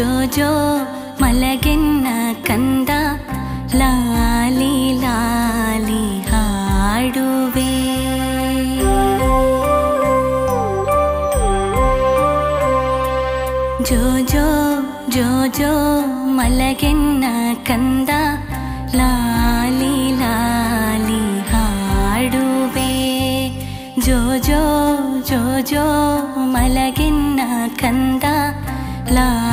ಜೋ ಮಲಗೆನ್ನ ಕಂದ ಲಾಲಿ ಲಾಲಿ ಹಾಡುವೆ. ಜೋ ಜೋ ಜೋ ಜೋ ಮಲಗೆನ್ನ ಕಂದ ಲಾಲಿ ಲಾಲಿ ಹಾಡುವೆ. ಜೋ ಜೋ ಜೋ ಜೋ ಮಲಗೆನ್ನ ಕಂದ ಲಾ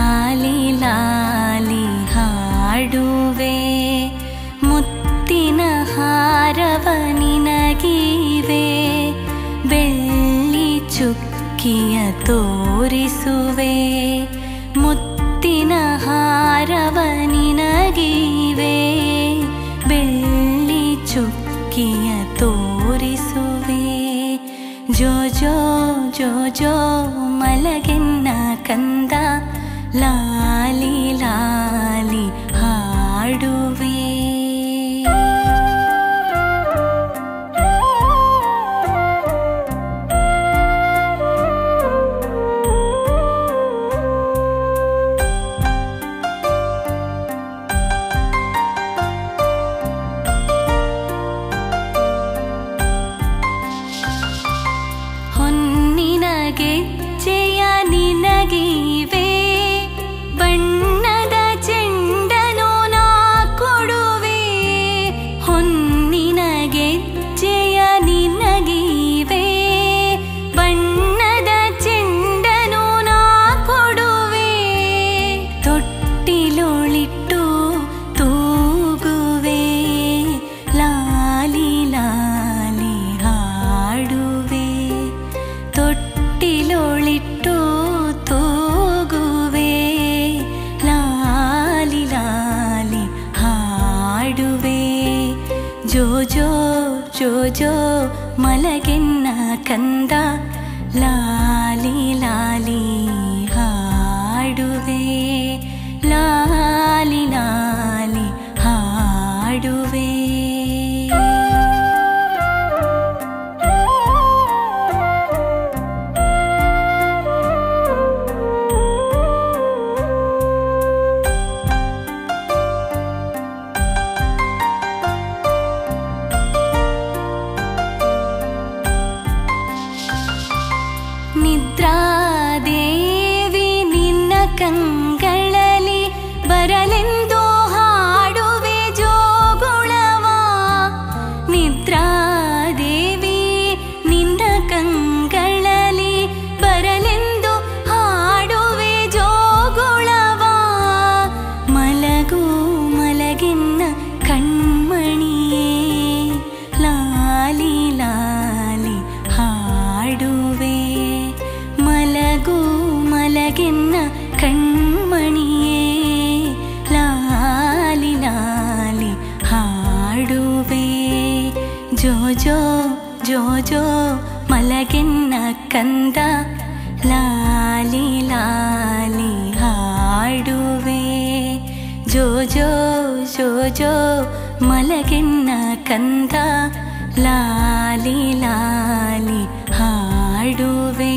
ಚುಕ್ಕಿಯ ತೋರಿಸುವೆ. ಮುತ್ತಿನ ಹಾರವ ನಿನಗೀವೆ. ಬೆಳ್ಳಿ ಚುಕ್ಕಿಯ ತೋರಿಸುವೆ. ಜೋ ಜೋ ಜೋ ಜೋ ಮಲಗೆನ್ನ ಕಂದ ಲಾಲಿ ಹೊನ್ನಿನ ಗೆಜ್ಜೆಯ ನಿನಗೀವೆ. ಬಣ್ಣದ ಚೆಂಡನು ನಾ ಕೊಡುವೆ. ತೊಟ್ಟಿಲೊಳಿಟ್ಟು ತೂಗುವೆ. ಲಾಲಿ ಲಾಲಿ ಹಾಡುವೆ. ಜೋಜೋ ಜೋ ಜೋ ಮಲಗೆನ್ನ ಕಂದ ಲಾಲಿ ಲಾಲಿ कन्द लि लि हाडुवेो जो मल कि कन्द लाल लालुवे